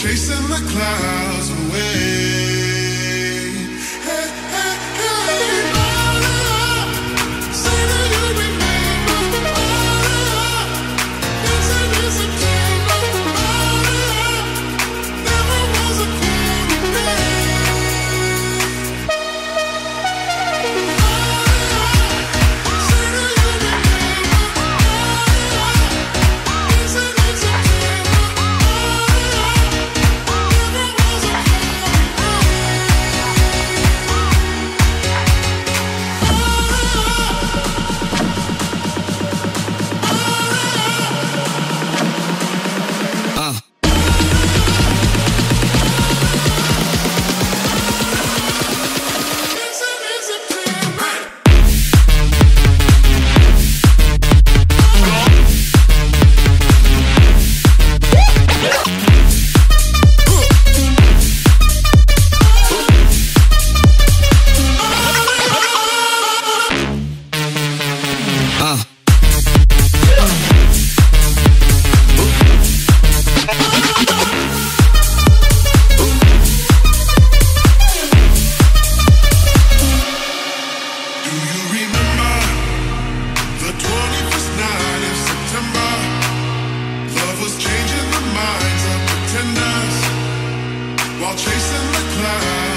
chasing the clouds away. while chasing the clouds.